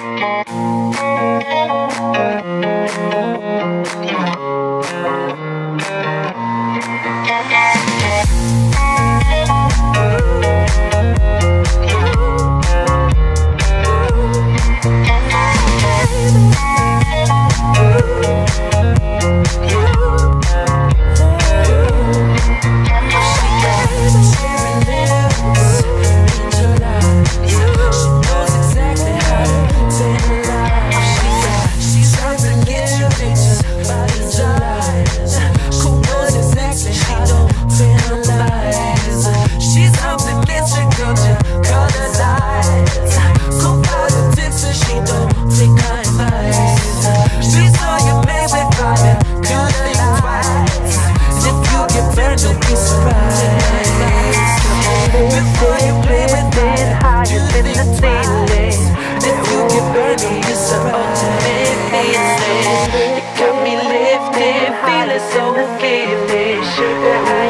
Bye. get you into my desires. Cool. Yeah.